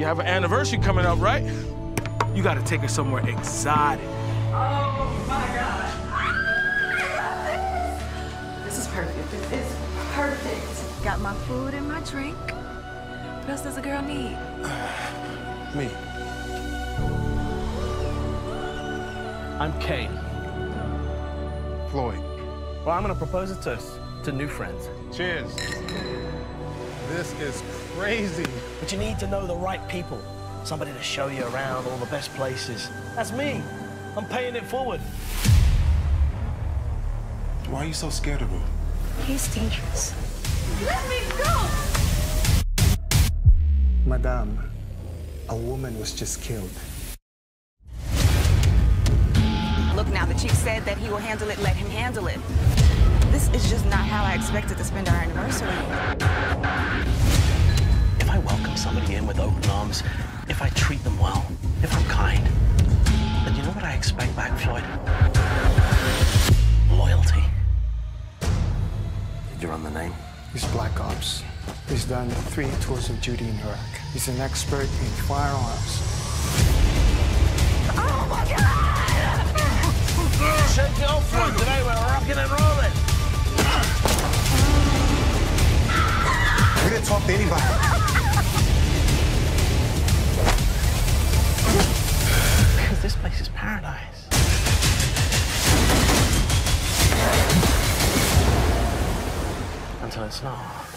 You have an anniversary coming up, right? You gotta take her somewhere exotic. Oh my God. This is perfect. This is perfect. Got my food and my drink. What else does a girl need? Me. I'm Kane. Floyd. Well, I'm gonna propose a toast to new friends. Cheers. This is crazy. But you need to know the right people. Somebody to show you around all the best places. That's me. I'm paying it forward. Why are you so scared of him? He's dangerous. Let me go! Madame, a woman was just killed. Look, now the chief said that he will handle it, let him handle it. This is just not how I expected to spend our anniversary. If I welcome somebody in with open arms, if I treat them well, if I'm kind, then you know what I expect back, Floyd? Loyalty. Did you run the name? He's Black Ops. He's done three tours of duty in Iraq. He's an expert in firearms. Shake it off, Floyd. Today we're Because this place is paradise. Until it's not.